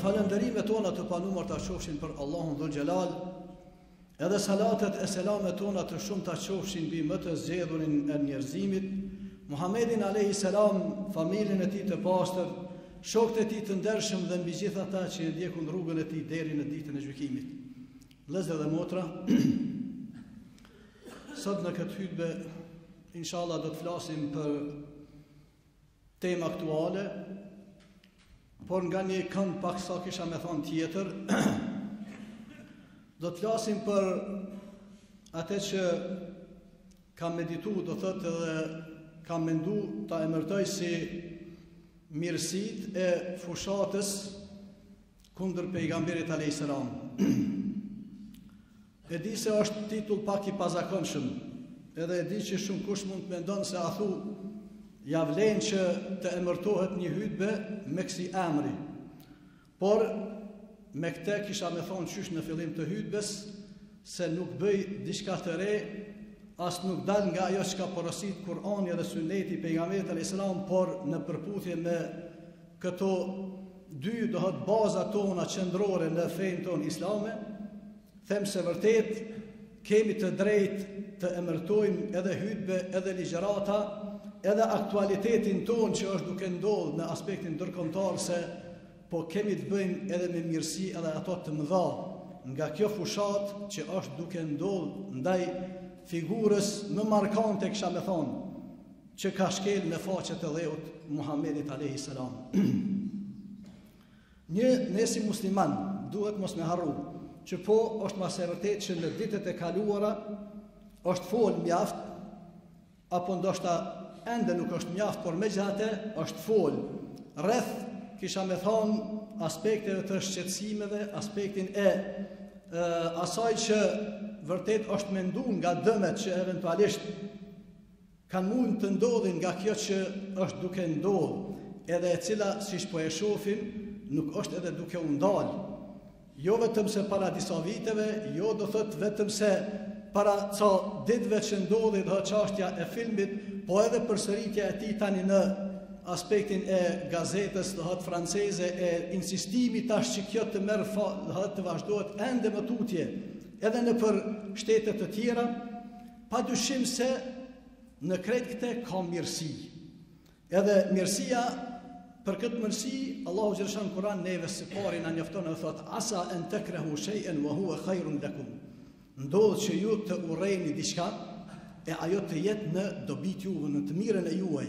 Falënderimet tona të panumërta qofshin për Allahun Dhul Xhelal, edhe salatet e selamet tona të shumta qofshin mbi më të zgjedhurin e njerëzimit, Muhammedin alayhi salam, familjen e tij të pastër, shokët e tij të ndershëm dhe mbi gjithë ata që e ndjekun rrugën e tij deri në ditën e gjykimit. Vëllezër dhe motra, sot në këtë hutbë inshallah do të flasim për Temë aktuale, por nga një kënd pak sa kisha me thonë tjetër, do të flasim për atë që kam meditu, do thotë edhe kam mendu ta emërtoj si mirësitë e fushatës kundër pejgamberit a.s. E di se është titull pak i pazakonshëm, edhe e di që shumë kush mund të mendon se a thu ia vlen që të emërtohet një hytbe me kësi emri. Por me këte kisha me thonë qysh në fillim të hytbes se nuk bëj diçka të re as nuk dal nga ajo që ka porosit Kurani dhe Sunneti i pejgamberit alayhis salam por në përputhje me Këto dy do thotë bazat tona qendrore në fenë tonë islame, them se vërtet kemi të drejtë të emërtojmë edhe hytbe, edhe ligjërata, edhe aktualitetin tonë që është duke ndodh në aspektin ndërkombëtar se po kemi të bëjmë edhe me mirësi edhe ato të mëdha nga kjo fushatë që është duke ndodh ndaj figurës më markante kisha me thonë që ka shkel në faqe të dheut Muhammedit Alayhi Salam. Ne si muslimanë duhet mos me harru, që po është ma se e vërtetë që në ditët e kaluara është folë mjaft, apo ndoshta ende nuk është mjaft, por megjithatë është folë. Rreth, kisha me thonë, aspekteve të shqetësimeve, aspektin e, e asaj që vërtet është mendu nga dëmet që eventualisht Kanë mund të ndodhin nga kjo që është duke ndodhë edhe e cila siç po e shofim nuk është edhe duke u ndalë. Jo vetëm se para disa viteve, jo do thotë vetëm se para ca ditëve që ndodhi dhe çashtja e filmit, po edhe përsëritja e tij tani në aspektin e gazetës do thotë franceze e insistimi tash që kjo të merr do thotë të vazhdohet ende më tutje edhe nëpër shtete të tjera, Pa dyshim se në krejt këte ka mirësi. Edhe mirësia për këtë mirësi, Allahu Xhelshanuhu n'Kuran neve së pari na njofton e thotë, asa en tekrehu shejen ve hua hajrun lekum. Ndodh që ju të urreni diçka, e ajo të jetë në dobi të juve, në të mirën e juaj.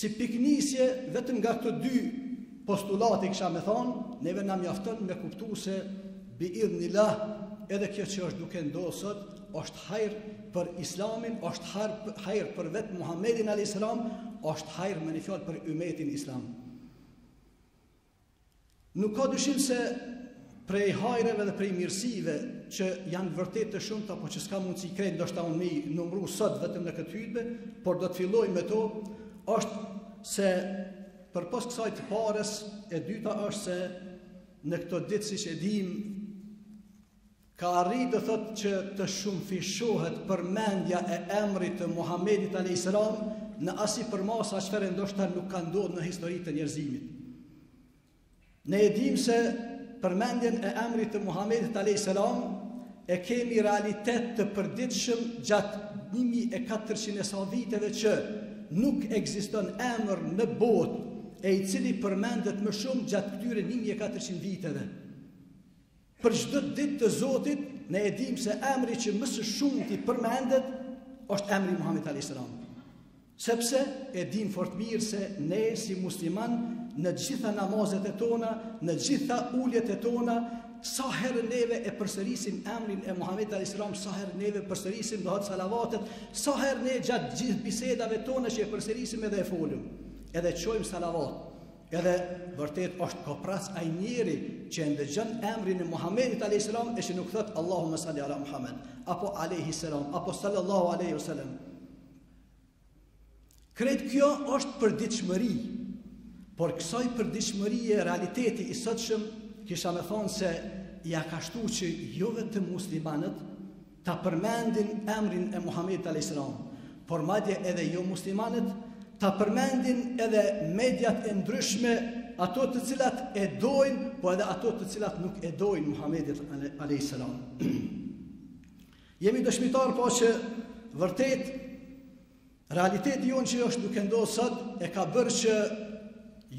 si piknisje vetëm nga këto dy postulate kisha me thonë, neve na mjafton me kuptu se bi idhnillah, edhe kjo që është duke ndodh sot, është hajr për islamin, është hajr për vetë Muhammedin a.s. është hajr me një fjallë për ymetin islam. Nuk ka dyshim se prej hajreve dhe prej mirësive që janë vërtet të shumta apo që s'ka mundësi krejt ndoshta unë mi numru sot vetëm në këtë hytbe, por do të filloj me to, është se përpos kësaj të parës, e dyta është se në këto ditë siç e dimë, Ka arritë do të thotë që të shumëfishohet përmendja e emrit të Muhamedit alejhi selam në asi përmasa çfarë ndoshta nuk ka ndodh në histori të njerëzimit. Ne e dimë se përmendjen e emrit të Muhamedit alejhi selam e kemi realitet të përditshëm gjatë 1400 e sa viteve që nuk ekziston emër në botë e i cili përmendet më shumë gjatë këtyre 1400 viteve. Për çdo ditë të Zotit, ne e dimë se emri që më së shumti përmendet është emri Muhammed alayhis salam. Sepse e dimë fort mirë se ne si musliman në gjitha namazet e tona, në gjitha uljet e tona, sa herë neve e përsërisim emrin e Muhamedit alayhis salam, sa herë neve përsërisim duat salavatet, sa herë ne gjatë gjithë bisedave tona që e përsërisim edhe e folim, edhe çojmë salavat. Edhe vërtet është koprrac ai njeri që e ndëgjon emrin e Muhamedit alayhis salam e që nuk thotë Allahumma salli ala Muhammed apo alayhis salam apo sallallahu alaihi wasallam. Krejt kjo është përditshmëri. Por kësaj përditshmërie realiteti i sotshëm kisha me thonë se ia ka shtu që jo vetëm muslimanët ta përmendin emrin e Muhamedit alayhis salam, por madje edhe jomuslimanët, ta përmendin edhe mediat e ndryshme, ato të cilat e dojnë, po edhe ato të cilat nuk e dojnë Muhamedit alayhis salam. Jemi dëshmitar po që vërtet Realiteti jonë që është duke ndodhë sot e ka bërë që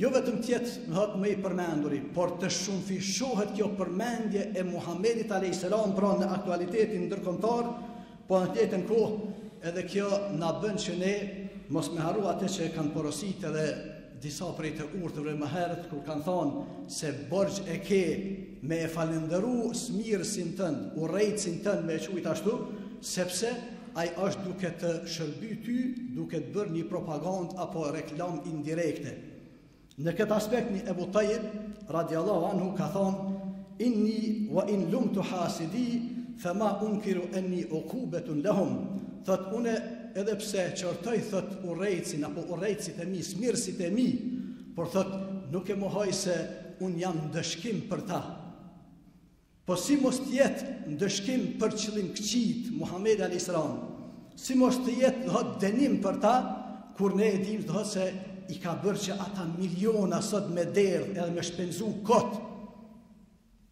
jo vetëm të jetë më i përmenduri, por të shumëfishohet kjo përmendje e Muhammedit a.s. pra në aktualitetin ndërkombëtar, po në të njëjtën kohë edhe kjo na bën që ne mos me harru atë që e kanë porositë edhe disa prej të urtëve më herët kur kanë thonë se borxh e ke me e falënderu smirësin tënd, urrejtësin tënd me e qujtë ashtu, sepse ai është duke të shërby ty, duke të bërë një propagandë apo reklam indirekte. Në këtë aspekt një Ebu Tajib, radiallahu anhu, ka thonë, inni wa in lumtu hasidi, fe ma unkiru enni ukubetun lehum, thotë unë edhe pse qortoi thot urrejtësit apo urrejtësit e mi, smirësit e mi, por thot nuk e mohoj se un jam ndëshkim për ta. Po si mos të jetë ndëshkim për qëllimkëqit, Muhamedi alejhi selam, si mos të jetë do thot dënim për ta, kur ne e dim do thot se i ka bërë që ata miliona sot me derdhë edhe me shpenzu kot,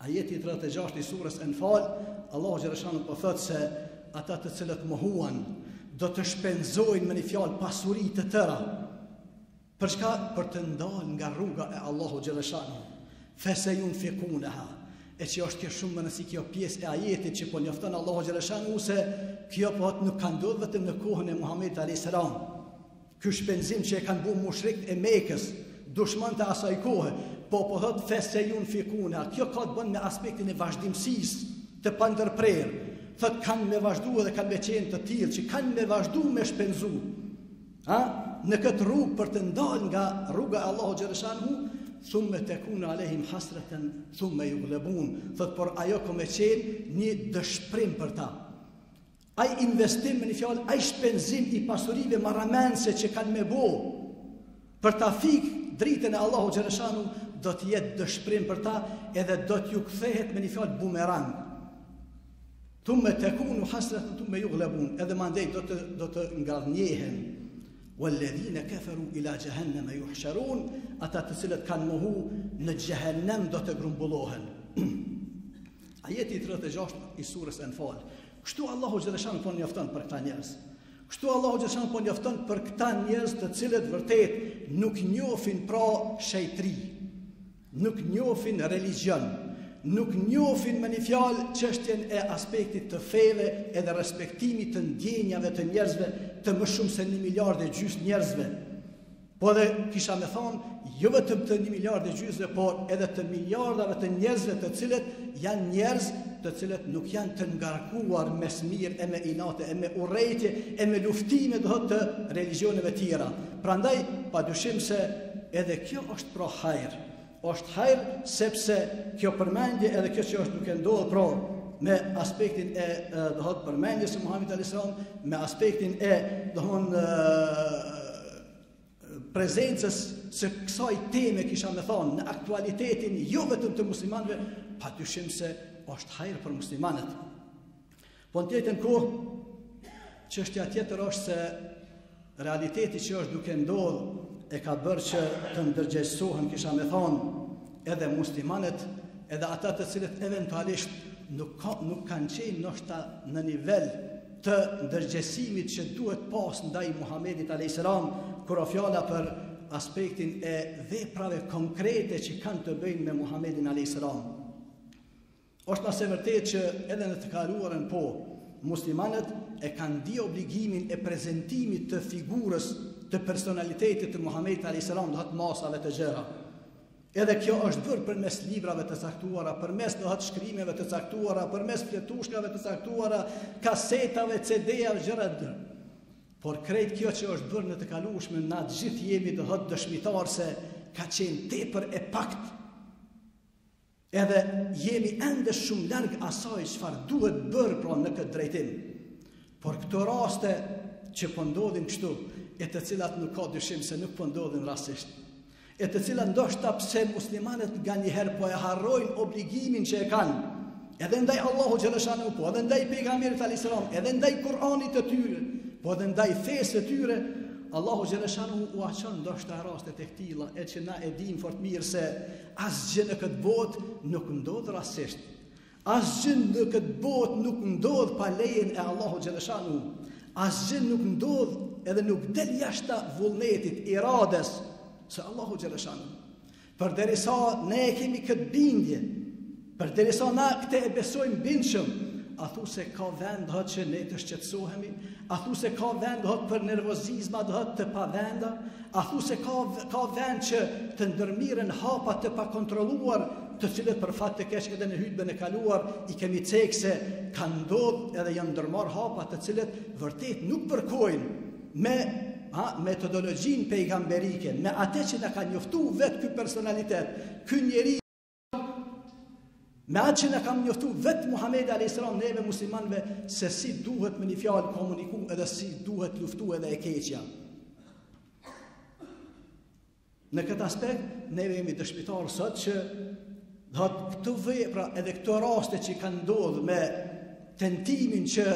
Ajeti 36 i surës Enfal, Allahu xhaleshanu po thotë se ata të cilët mohuan do të shpenzojnë me një fjalë pasuri të tëra. Për çka? Për të ndalë nga rruga e Allahu xhaleshanu. Fesejunfikuneha. E që është kjo shumëmënsi kjo pjesë e ajetit që po njofton Allahu xhaleshanu se kjo po thot nuk ka ndodhur vetëm në kohën e Muhamedit alejhi selam. Ky shpenzim që e kanë bu mushrikët e Mekës, dushmanët e asaj kohe, po po thot fesejunfikuneha, kjo ka të bën me aspektin e vazhdimësis të pandërprerë, thot kanë me vazhdu edhe kanë me qenë të tillë, që kanë me vazhdu me shpenzu, ha? në këtë rrugë për të ndalë nga rruga e Allahu xheleshanuhu, thumme tekunu alejhim hasreten, thumme juglebun, thot por ajo ka me qenë një dëshprim për ta, Ai investim, me një fjalë, ai shpenzim i pasurive marramendëse që kanë me bo për ta fik dritën e Allahu xheleshanuhu, do të jetë dëshprim për ta edhe do t'ju kthehet me një fjalë bumerang. Thumme tekunu hasreten thumme juglebun, edhe mandej do të, do të ngadhnjehen. Vel-ledhine keferu ila xhehenneme juhsherun, ata të cilët kanë mohu në xhehennem do të grumbullohen. Ajeti 36 i surës Enfal, Kështu Allahu xheleshanuhu po njofton për këta njerëz. Kështu Allahu xheleshanuhu po njofton për këta njerëz të cilët vërtet nuk njofin pra shejtri, nuk njofin religjion, nuk njofin me një fjalë çështjen e aspektit të feve edhe respektimit të ndjenjave të njerëzve të më shumë se një miliard e gjysë njerëzve. Po edhe kisha me thonë, jo vetëm të një miliard e gjysve, por edhe të miliardave të njerëzve të cilët janë njerëz të cilët nuk janë të ngarkuar me smirë e me inate e me urrejtje e me luftime dhe të religioneve tjera. Prandaj, pa dyshim se edhe kjo është pra hajr. Është hajr sepse kjo përmendje edhe kjo që është duke ndodhur pra me aspektin e do të thotë përmendjes së Muhamedit alejhi selam, me aspektin e do të thotë prezencës së kësaj teme kisha me thonë në aktualitetin jo vetëm të muslimanëve, pa dyshim se është hajr për muslimanët. Po në të njëjtën kohë, çështja tjetër është se realiteti që është duke ndodh e ka bërë që të ndërgjegjësohen, kisha me thonë, edhe muslimanët, edhe ata të cilët eventualisht nuk ka, nuk kanë qenë ndoshta në nivel të ndërgjegjësimit që duhet pas ndaj Muhamedit alayhis salam, kur ô fjala për aspektin e veprave konkrete që kanë të bëjnë me Muhamedin alayhis salam. Është më se e vërtetë që edhe në të kaluarën po muslimanët e kanë ndi obligimin e prezantimit të figurës të personalitetit të Muhamedit alayhis salam domethënë masave të gjëra. Edhe kjo është bërë përmes librave të caktuara, përmes domethënë shkrimeve të caktuara, përmes fletushkave të caktuara, kasetave, CD-ave, gjëra të tjera. Por krejt kjo që është bërë në të kalushmen na të gjithë jemi domethënë dëshmitarë se ka qenë tepër e pakt Edhe jemi ende shumë larg asaj çfarë duhet bërë pra në këtë drejtim. Por këto raste që po ndodhin kështu, e të cilat nuk ka dyshim se nuk po ndodhin rastisht, e të cilat ndoshta pse muslimanët nga një herë po e harrojnë obligimin që e kanë, edhe ndaj Allahut xheleshanuhu, po edhe ndaj pejgamberit alayhis salam, edhe ndaj Kur'anit të tyre, po edhe ndaj fesë të tyre, Allahu xheleshanuhu ua çon ndoshta rastet e këtilla, e që na e dim fort mirë se Asgjë në këtë botë nuk ndodh rastisht. Asgjë në këtë botë nuk ndodh pa lejen e Allahut xheleshanuhu. Asgjë nuk ndodh edhe nuk del jashta vullnetit, irades së Allahut xheleshanuhu. Përderisa ne e kemi këtë bindje, Përderisa na këtë e besojmë bindshëm, a thu se ka vend domethënë që ne të shqetësohemi, a thu se ka vend domethënë për nervozizma domethënë të pavenda, a thu se ka, ka vend që të ndërmirren hapa të pakontroluar të cilët për fat të keq edhe në hytben e kaluar i kemi cek se kanë ndodh edhe janë ndërmarr hapa të cilët vërtet nuk përkojnë me a, metodologjinë pejgamberike, me atë që na ka njoftu vetë ky personalitet, ky njeri Me atë që na ka njoftu vetë Muhammedi A.S. neve muslimanëve se si duhet me një fjalë komuniku edhe si duhet luftu edhe e keqja. Në këtë aspekt, neve jemi dëshmitarë sot që domethënë këto vepra edhe këto raste që kanë ndodhë me tentimin që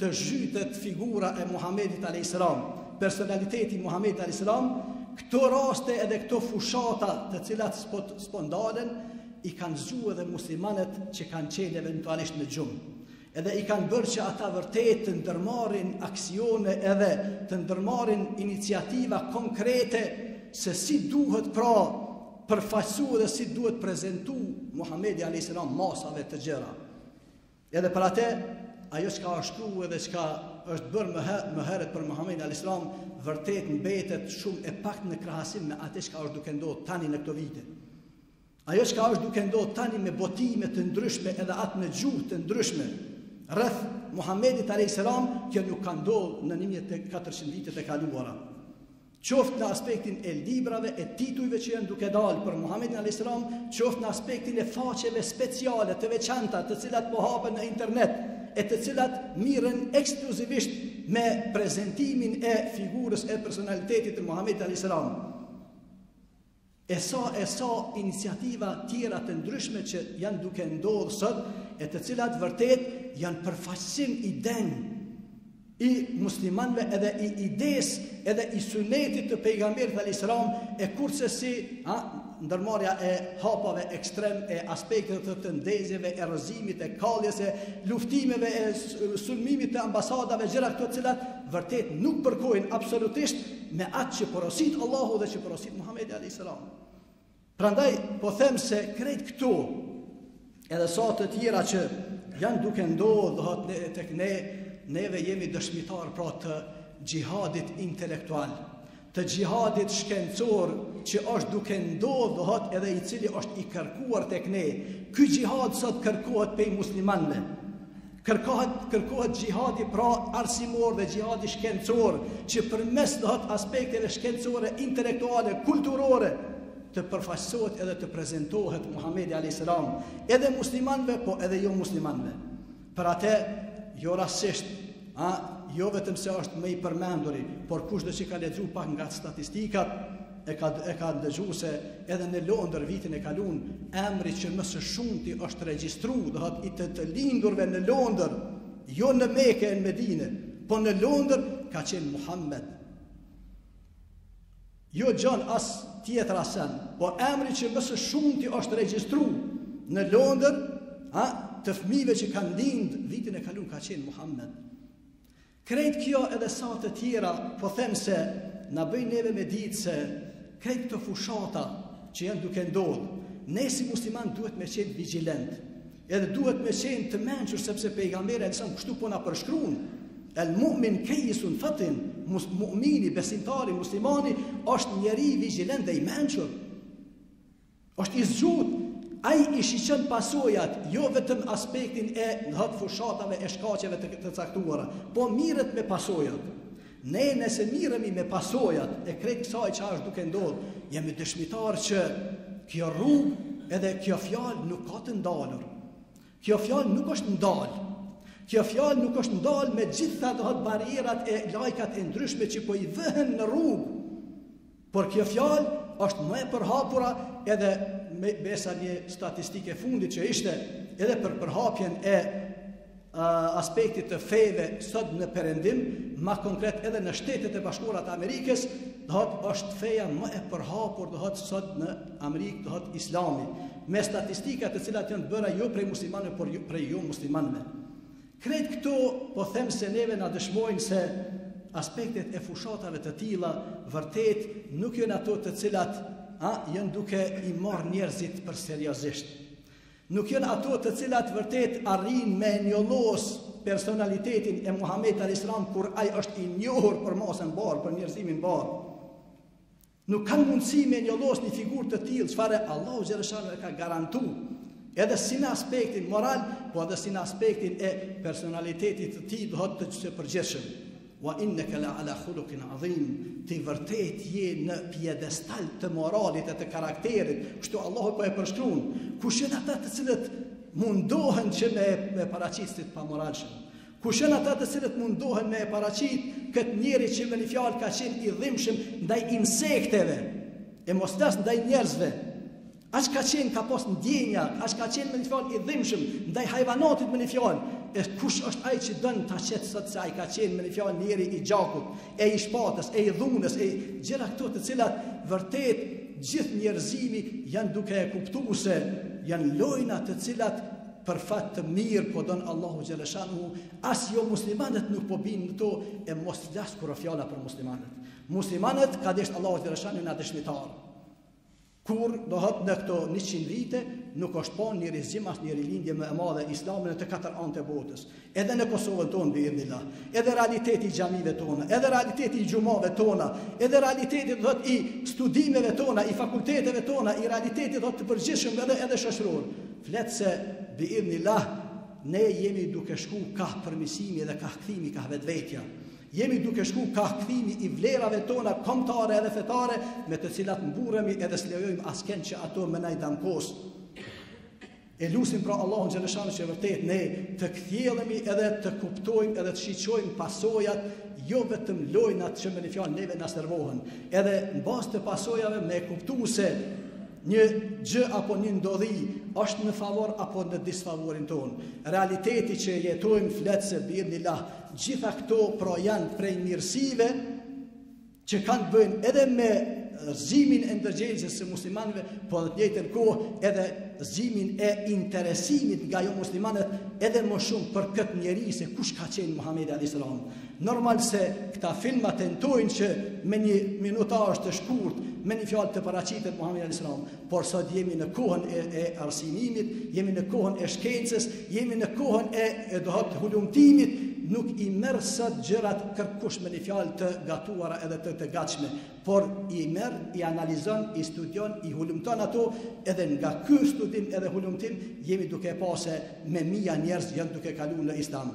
të zhytet figura e Muhamedit alayhis salam, personaliteti i Muhamedit alayhis salam, këto raste edhe këto fushata të cilat s'po s'po ndalen i kanë zgju edhe muslimanët që kanë qenë eventualisht në gjumë. Edhe i kanë bërë që ata vërtet të ndërmarrin aksione edhe të ndërmarrin iniciativa konkrete se si duhet pra përfaqësu edhe si duhet prezentu Muhammedi a.s. masave të gjera. Edhe për atë, ajo çka është shkruar edhe çka është bërë më herë, më herët për Muhamedit alayhis salam, vërtet mbetet shumë e paktë në krahasim me atë çka është duke ndodhur tani në këto vite. Ajo çka është duke ndodhur tani me botime të ndryshme edhe atë në gjuhë të ndryshme, rreth Muhamedit alayhis salam, kjo nuk ka ndodhur në 1400 vitet e kaluara. qoftë në aspektin e librave e titujve që janë duke dalë për Muhammedin alayhis salam, qoftë në aspektin e faqeve speciale të veçanta, të cilat po hapen në internet e të cilat merren ekskluzivisht me prezantimin e figurës e personalitetit të Muhammedit alayhis salam. E sa e sa iniciativa tjera të ndryshme që janë duke ndodhë sot, e të cilat vërtet janë përfaqësim i denjë i muslimanve edhe i idesë edhe i sunetit të pejgamberit alayhis salam e kursesi a, ndërmarrja e hapave ekstrem e aspekti i ndezjeve e rrëzimit e kalljes e luftimeve e sulmimit të ambasadave gjëra këto të cilat vërtet nuk përkojnë absolutisht me atë që porosit Allahu dhe që porosit Muhamedi alayhis salam. Prandaj po them se krejt këtu edhe sa të tjera që janë duke ndodhur do të thotë tek ne neve jemi dëshmitarë pra të xhihadit intelektual, të xhihadit shkencor që është duke ndodhur do thotë edhe i cili është i kërkuar tek ne. Ky xhihad sot kërkohet prej muslimanëve. Kërkohet, kërkohet xhihadi pra arsimor dhe xhihadi shkencor, që përmes do të thotë aspekteve shkencore, intelektuale, kulturore, të përfaqësohet edhe të prezentohet Muhamedi alayhis salam, edhe muslimanëve, po edhe jo muslimanëve. Për atë jo rastësisht, a, jo vetëm se është më i përmenduri, por kushdo që ka lexuar pak nga statistikat, E ka e ka dëgju se edhe në Londër vitin e kalun emri që më së shumti është regjistruar, do thotë i të, të lindurve në Londër, jo në Mekë e në Medinë, po në Londër ka qenë Muhammed. Jo Xhon as tjetër sen, po emri që më së shumti është regjistruar në Londër, a të fëmijëve që kanë lind vitin e kalun ka qenë Muhammed. Krejt kjo edhe sa të tjera po them se na bëjnë neve me ditë se krejt këto fushata që janë duke ndodhë, ne si musliman duhet me qenë vigjilent, edhe duhet me qenë të mençur sepse pejgamberi alayhis salam kështu po na përshkruun, el mu'min kejjisun fatin, mus, mu'mini, besimtari, muslimani, është njeri vigjilent dhe i mençur. Është i zgjuar, ai i shiqon pasojat, jo vetëm aspektin e dmth fushatave e shkaqeve të, të caktuara, po mirret me pasojat. Ne nëse mirremi me pasojat e krejt kësaj që është duke ndodhë, jemi dëshmitar që kjo rrugë edhe kjo fjalë nuk ka të ndalur. Kjo fjalë nuk është ndalë. Kjo fjalë nuk është ndalë me gjitha dmth barierat e lajkat e ndryshme që po i vëhen në rrugë Por kjo fjalë është më e përhapura edhe besa një statistikë e fundit që ishte edhe për përhapjen e aspektit të feve sot në perëndim, ma konkret edhe në Shtetet e Bashkuara të Amerikës, dmth është feja më e përhapur dmth sot në Amerikë dmth Islami, me statistika të cilat janë të bëra jo prej muslimanëve, por prej jomuslimanëve. Krejt këto po them se neve na dëshmojnë se aspektet e fushatave të tilla vërtet nuk janë ato të cilat a janë duke i marr njerëzit për seriozisht. Nuk janë ato të cilat vërtet arrijnë me e njollos personalitetin e Muhamedit alayhis salam kur ai është i njohur për masën mbarë, për njerëzimin mbarë. Nuk kanë mundësi me njollos një figurë të tillë, çfarë Allahu xhaleshanu e ka garantu, edhe si në aspektin moral, po edhe si në aspektin e personalitetit të tij, dmth të përgjithshëm. Wa innaka la ala khuluqin adhim, ti vërtet je në piedestal të moralit e të karakterit, kështu Allahu po e përshkrun. Kush janë ata të cilët mundohen që me e paraqit si të pamoralshëm? Kush janë ata të cilët mundohen me e paraqit këtë njeri që me një fjalë ka qenë i dhimbshëm ndaj insekteve e mos t'flas ndaj njerëzve. Aq ka qenë ka pas ndjenja, aq ka qenë me një fjalë i dhimbshëm ndaj hajvanatit me një fjalë. E kush është ai që don ta qet sot se ai ka qenë me një fjalë njeri i gjakut, e i shpatës, e i dhunës, e gjëra këto të cilat vërtet gjithë njerëzimi janë duke e kuptu se janë lojna të cilat Për fat të mirë po don Allahu xhaleshanuhu as jomuslimanët nuk po bin në to e mos t'flas kur o fjala për muslimanët. Muslimanët ka deshtë Allahu xhaleshanuhu jena dëshmitarë. Kur dmth në këto 100 vite nuk është pa një rizgjim as një rilindje më e madhe islame në të katër anët e botës. Edhe në Kosovën tonë biidhnillah, edhe realiteti i xhamive tona, edhe realiteti i xhumave tona, edhe realiteti dmth i studimeve tona, i fakulteteve tona, i realiteti dmth i përgjithshëm edhe edhe shoqëror. Flet se biidhnillah ne jemi duke shku kah përmirësimi edhe kah kthimi kah vetvetja. Jemi duke shku kah kthimi i vlerave tona kombëtare edhe fetare me të cilat mburremi edhe s'lejojmë askend që ato me na i damkos. E lusim pra Allahun xheleshanu që vërtet ne të kthjellemi edhe të kuptojmë edhe të shiqojmë pasojat jo vetëm lojnat që me një fjalë neve na servohen, edhe në bazë të pasojave me kuptu se një gjë apo një ndodhi është në favor apo në disfavorin tonë. Realiteti që jetojmë flet se bi idhnilah, gjitha këto pra janë prej mirësive, që kanë të bëjnë edhe me zgjimin e ndërgjegjes së muslimanëve, po në të njëjtën kohë edhe zgjimin e interesimit nga jo muslimanët edhe më shumë për këtë njeri se kush ka qenë Muhamedi alayhis salam. Normal se këta filma tentojnë që me një minutazh të shkurt, me një fjalë të paraqitet Muhamedi alayhis salam, Por sot jemi në kohën e, e arsimimit, jemi në kohën e shkencës, jemi në kohën e, e do thotë hulumtimit, nuk i merr sot gjërat kërkush me një fjalë të gatuara edhe të të gatshme, por i merr, i analizon, i studion, i hulumton ato, edhe nga ky studim edhe hulumtim jemi duke pa se me mija njerëz janë duke kalu në Islam.